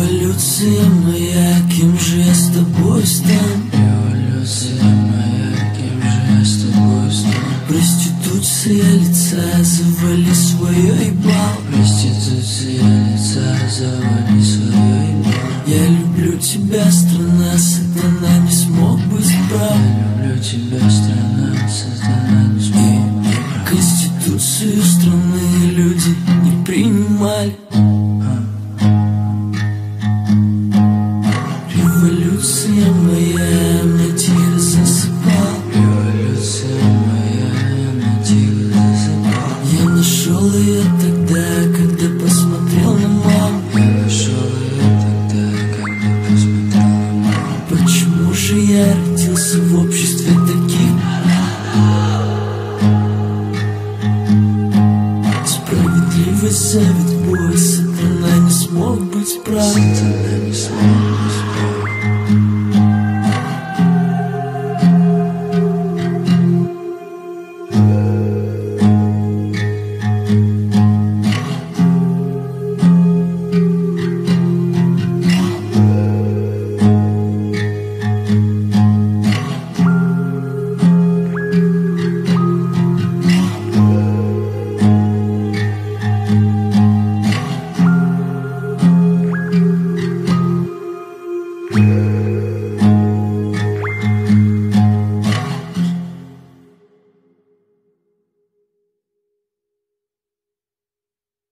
Революция моя стану Революция моя, кем же я с тобой стану Проституция лица, завали свое ебал Проституция лица, завали свое ебало Я люблю тебя, страна, сатана не смог быть прав Я люблю тебя, страна, сатана не смог Конституцию страны люди не принимали Справедливость завет бой, сатана не смог быть прав Сатана не смог